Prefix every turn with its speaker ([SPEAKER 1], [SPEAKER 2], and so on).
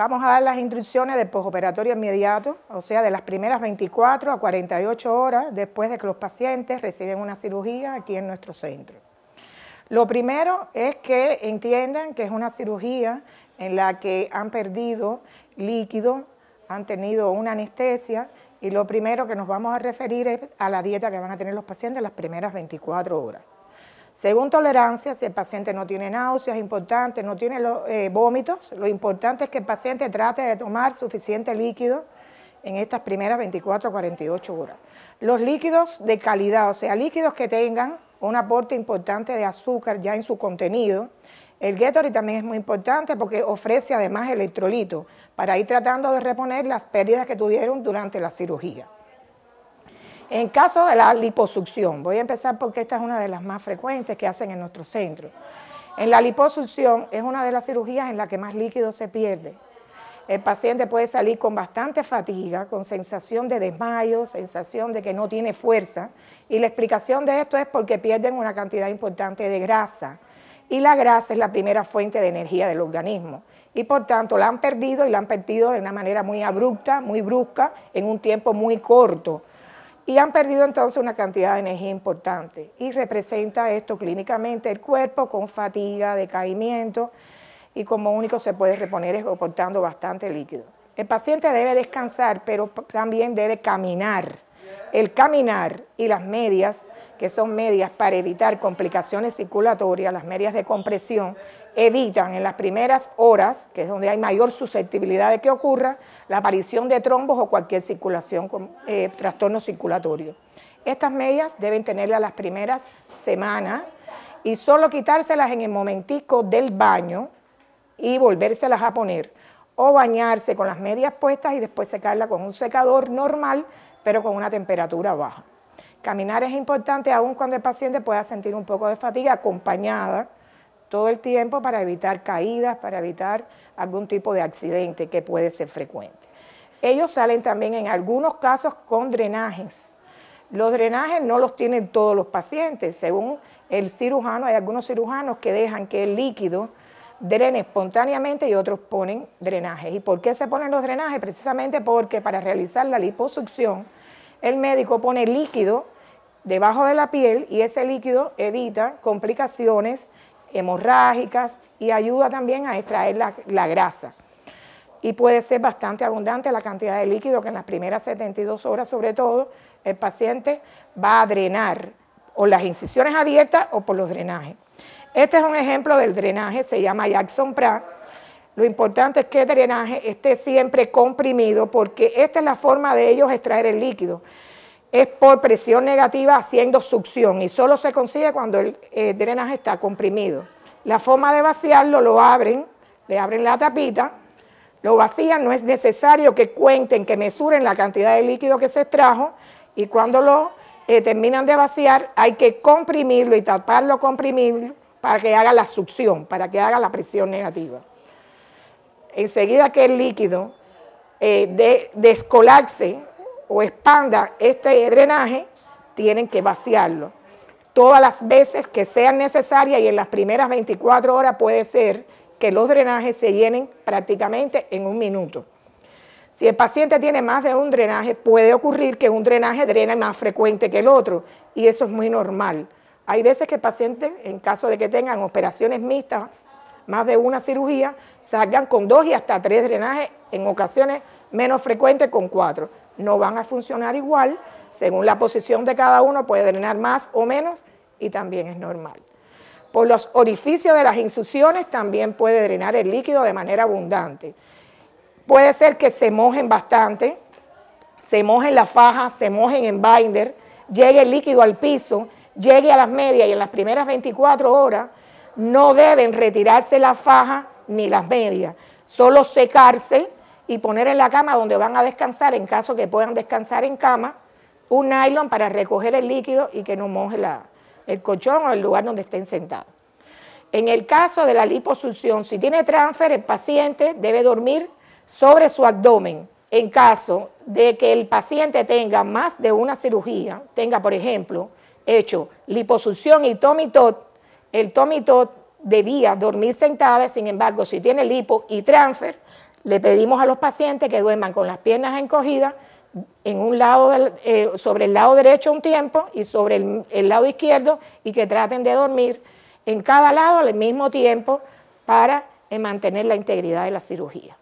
[SPEAKER 1] vamos a dar las instrucciones de posoperatorio inmediato, o sea, de las primeras 24 a 48 horas después de que los pacientes reciben una cirugía aquí en nuestro centro. Lo primero es que entiendan que es una cirugía en la que han perdido líquido, han tenido una anestesia y lo primero que nos vamos a referir es a la dieta que van a tener los pacientes las primeras 24 horas. Según tolerancia, si el paciente no tiene náuseas, importante, no tiene eh, vómitos, lo importante es que el paciente trate de tomar suficiente líquido en estas primeras 24 a 48 horas. Los líquidos de calidad, o sea, líquidos que tengan un aporte importante de azúcar ya en su contenido. El Gatorade también es muy importante porque ofrece además electrolitos para ir tratando de reponer las pérdidas que tuvieron durante la cirugía. En caso de la liposucción, voy a empezar porque esta es una de las más frecuentes que hacen en nuestro centro. En la liposucción es una de las cirugías en la que más líquido se pierde. El paciente puede salir con bastante fatiga, con sensación de desmayo, sensación de que no tiene fuerza. Y la explicación de esto es porque pierden una cantidad importante de grasa. Y la grasa es la primera fuente de energía del organismo. Y por tanto la han perdido y la han perdido de una manera muy abrupta, muy brusca, en un tiempo muy corto y han perdido entonces una cantidad de energía importante y representa esto clínicamente el cuerpo con fatiga, decaimiento y como único se puede reponer es aportando bastante líquido. El paciente debe descansar, pero también debe caminar. El caminar y las medias, que son medias para evitar complicaciones circulatorias, las medias de compresión, evitan en las primeras horas, que es donde hay mayor susceptibilidad de que ocurra, la aparición de trombos o cualquier circulación eh, trastorno circulatorio. Estas medias deben tenerlas las primeras semanas y solo quitárselas en el momentico del baño y volvérselas a poner o bañarse con las medias puestas y después secarla con un secador normal, pero con una temperatura baja. Caminar es importante aun cuando el paciente pueda sentir un poco de fatiga acompañada todo el tiempo para evitar caídas, para evitar algún tipo de accidente que puede ser frecuente. Ellos salen también en algunos casos con drenajes. Los drenajes no los tienen todos los pacientes. Según el cirujano, hay algunos cirujanos que dejan que el líquido drene espontáneamente y otros ponen drenajes. ¿Y por qué se ponen los drenajes? Precisamente porque para realizar la liposucción, el médico pone líquido debajo de la piel y ese líquido evita complicaciones hemorrágicas y ayuda también a extraer la, grasa. Y puede ser bastante abundante la cantidad de líquido que en las primeras 72 horas, sobre todo, el paciente va a drenar o las incisiones abiertas o por los drenajes. Este es un ejemplo del drenaje, se llama Jackson Pratt. Lo importante es que el drenaje esté siempre comprimido porque esta es la forma de ellos extraer el líquido es por presión negativa haciendo succión y solo se consigue cuando el, drenaje está comprimido. La forma de vaciarlo lo abren, le abren la tapita, lo vacían, no es necesario que cuenten, que mesuren la cantidad de líquido que se extrajo y cuando lo eh, terminan de vaciar hay que comprimirlo y taparlo, comprimirlo para que haga la succión, para que haga la presión negativa. Enseguida que el líquido eh, o expanda este drenaje, tienen que vaciarlo. Todas las veces que sean necesarias y en las primeras 24 horas puede ser que los drenajes se llenen prácticamente en un minuto. Si el paciente tiene más de un drenaje, puede ocurrir que un drenaje drene más frecuente que el otro y eso es muy normal. Hay veces que pacientes, en caso de que tengan operaciones mixtas, más de una cirugía, salgan con dos y hasta tres drenajes, en ocasiones menos frecuentes con cuatro no van a funcionar igual, según la posición de cada uno puede drenar más o menos y también es normal. Por los orificios de las insucciones también puede drenar el líquido de manera abundante. Puede ser que se mojen bastante, se mojen la faja, se mojen en binder, llegue el líquido al piso, llegue a las medias y en las primeras 24 horas no deben retirarse la faja ni las medias, solo secarse y poner en la cama donde van a descansar, en caso que puedan descansar en cama, un nylon para recoger el líquido y que no moje el colchón o el lugar donde estén sentados. En el caso de la liposucción, si tiene transfer, el paciente debe dormir sobre su abdomen. En caso de que el paciente tenga más de una cirugía, tenga, por ejemplo, hecho liposucción y tomitot, el tomitot debía dormir sentada, sin embargo, si tiene lipo y transfer, le pedimos a los pacientes que duerman con las piernas encogidas en un lado eh, sobre el lado derecho un tiempo y sobre el, lado izquierdo y que traten de dormir en cada lado al mismo tiempo para eh, mantener la integridad de la cirugía.